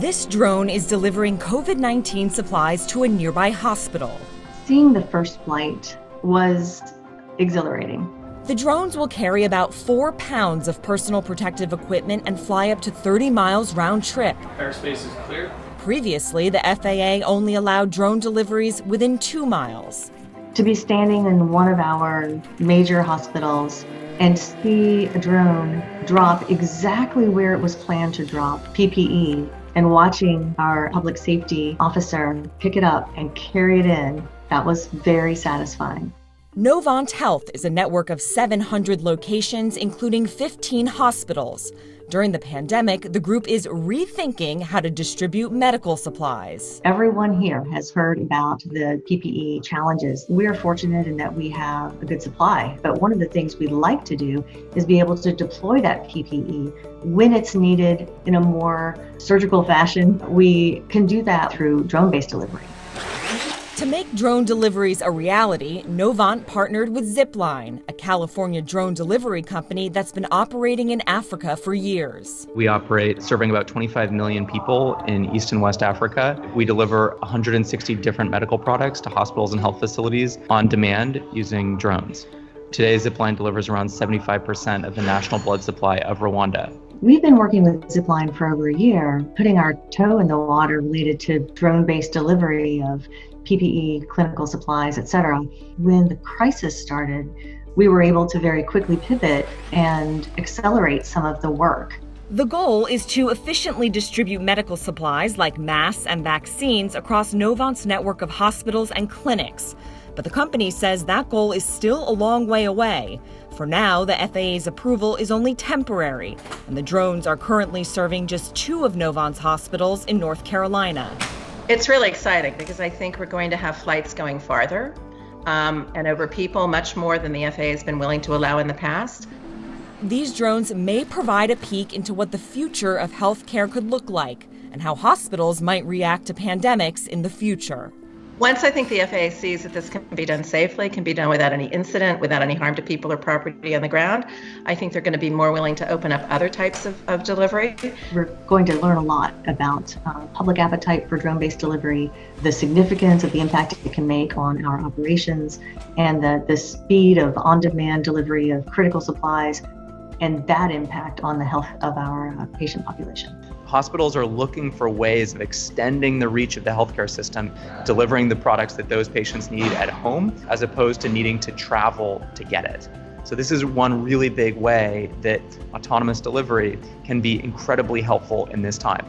This drone is delivering COVID 19 supplies to a nearby hospital. Seeing the first flight was exhilarating. The drones will carry about four pounds of personal protective equipment and fly up to 30 miles round trip. Airspace is clear. Previously, the FAA only allowed drone deliveries within two miles. To be standing in one of our major hospitals and see a drone drop exactly where it was planned to drop PPE and watching our public safety officer pick it up and carry it in, that was very satisfying. Novant Health is a network of 700 locations, including 15 hospitals. During the pandemic, the group is rethinking how to distribute medical supplies. Everyone here has heard about the PPE challenges. We're fortunate in that we have a good supply, but one of the things we'd like to do is be able to deploy that PPE when it's needed in a more surgical fashion. We can do that through drone based delivery. To make drone deliveries a reality, Novant partnered with Zipline, a California drone delivery company that's been operating in Africa for years. We operate serving about 25 million people in East and West Africa. We deliver 160 different medical products to hospitals and health facilities on demand using drones. Today, Zipline delivers around 75% of the national blood supply of Rwanda. We've been working with Zipline for over a year, putting our toe in the water related to drone based delivery of PPE, clinical supplies, etc. When the crisis started, we were able to very quickly pivot and accelerate some of the work. The goal is to efficiently distribute medical supplies like masks and vaccines across Novant's network of hospitals and clinics. But the company says that goal is still a long way away. For now, the FAA's approval is only temporary, and the drones are currently serving just two of Novant's hospitals in North Carolina. It's really exciting because I think we're going to have flights going farther um, and over people much more than the FAA has been willing to allow in the past. These drones may provide a peek into what the future of healthcare could look like and how hospitals might react to pandemics in the future. Once I think the FAA sees that this can be done safely, can be done without any incident, without any harm to people or property on the ground, I think they're going to be more willing to open up other types of, of delivery. We're going to learn a lot about uh, public appetite for drone based delivery, the significance of the impact it can make on our operations, and the, the speed of on demand delivery of critical supplies, and that impact on the health of our uh, patient population hospitals are looking for ways of extending the reach of the healthcare system, delivering the products that those patients need at home, as opposed to needing to travel to get it. So, this is one really big way that autonomous delivery can be incredibly helpful in this time.